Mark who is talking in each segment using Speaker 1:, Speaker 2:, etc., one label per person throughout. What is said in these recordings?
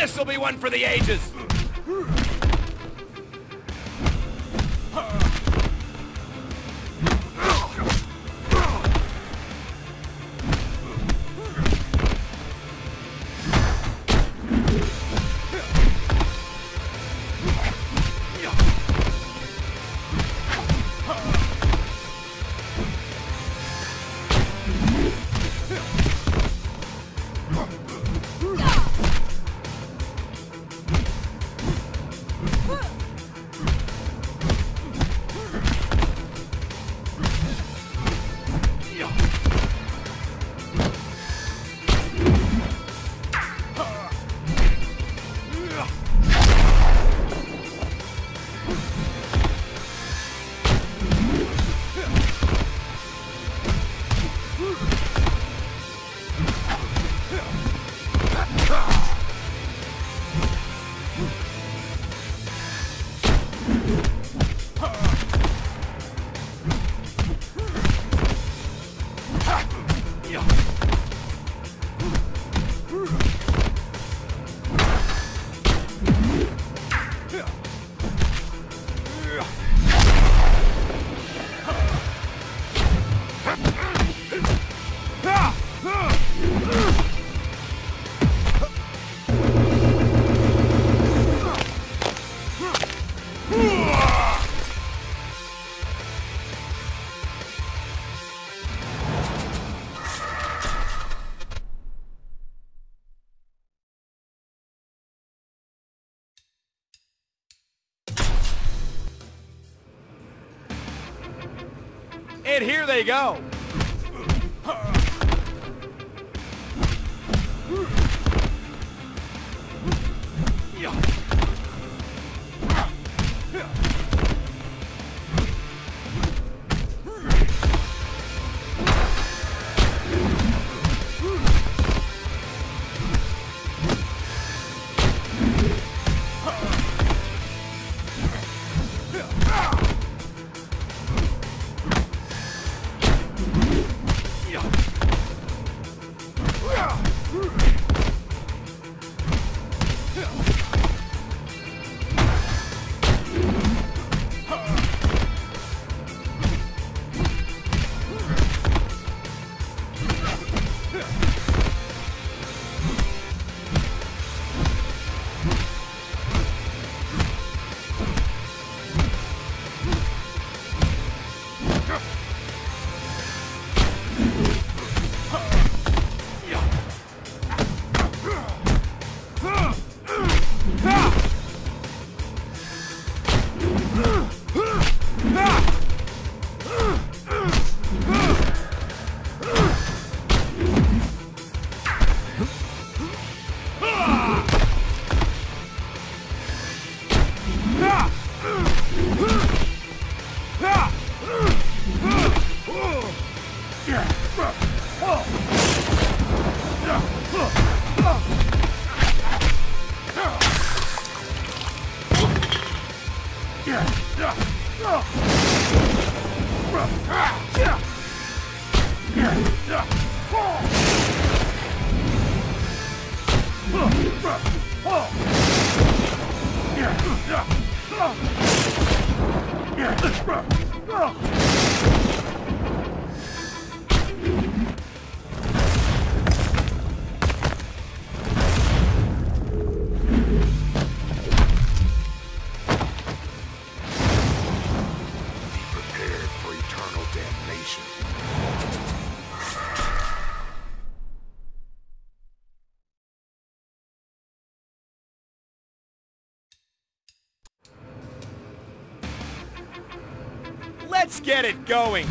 Speaker 1: This'll be one for the ages! And here they go!
Speaker 2: Be
Speaker 1: Let's get it going!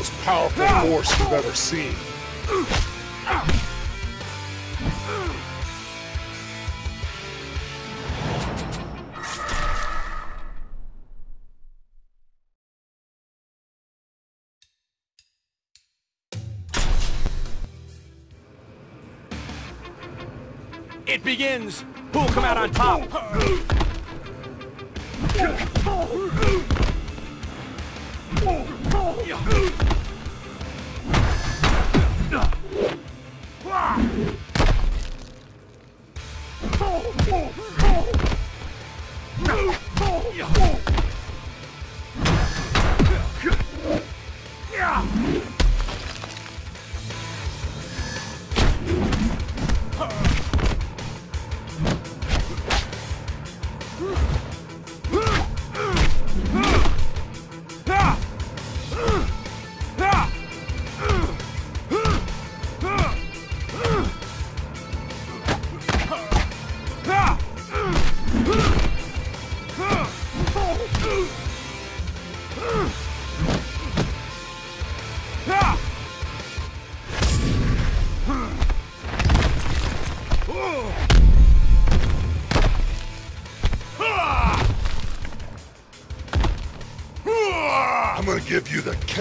Speaker 3: Most powerful force you've ever seen.
Speaker 1: It begins! Who'll come out on top?
Speaker 3: I'm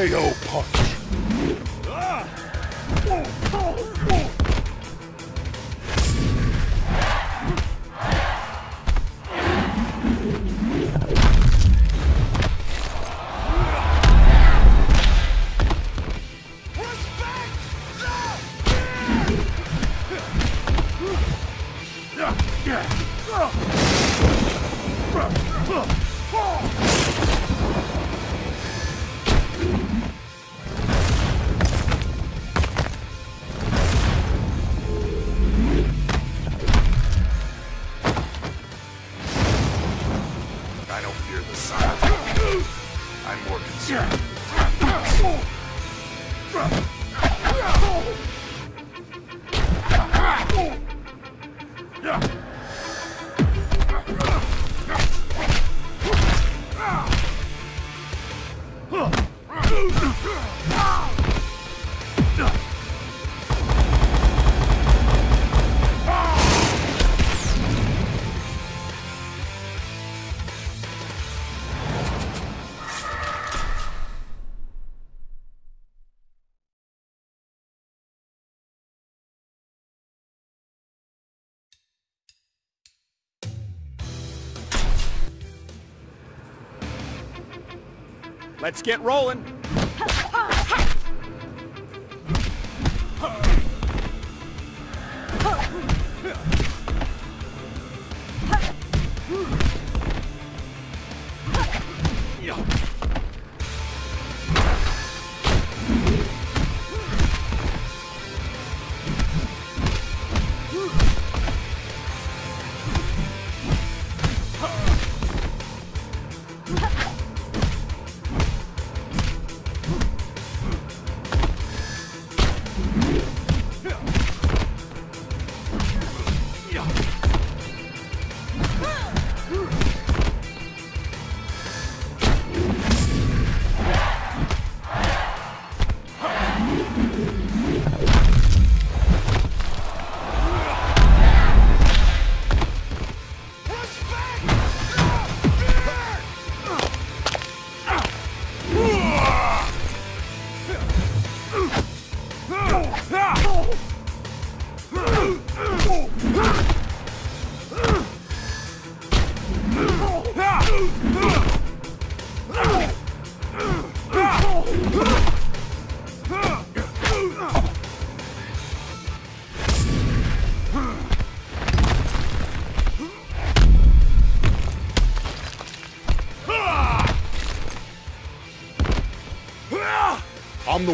Speaker 3: KO punch. I'm
Speaker 1: Let's get rolling.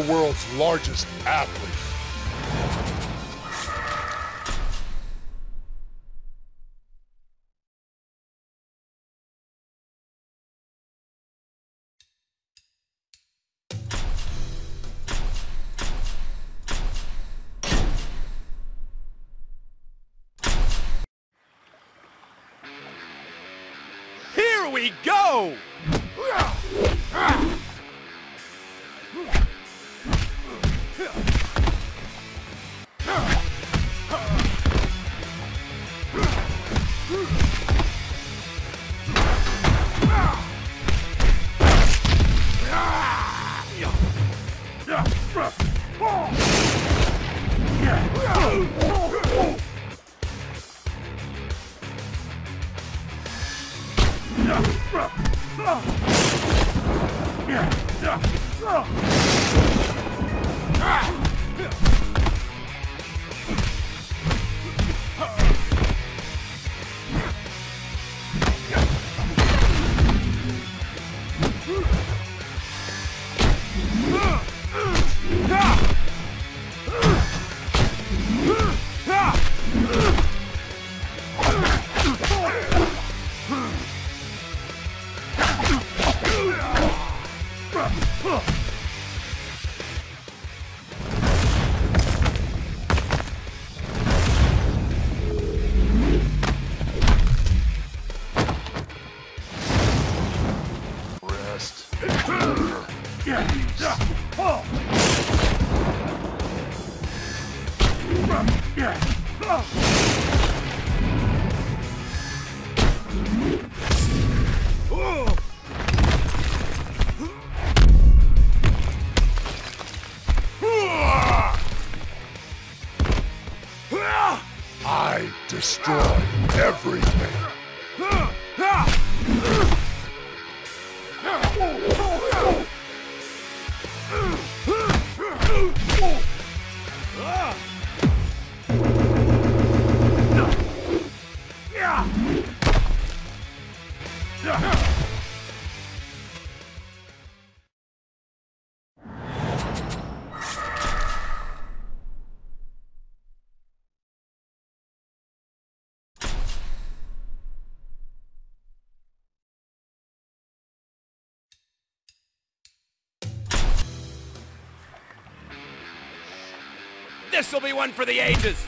Speaker 1: World's largest athlete. Here we go!
Speaker 3: Rest. Destroy everything.
Speaker 1: This'll be one for the ages.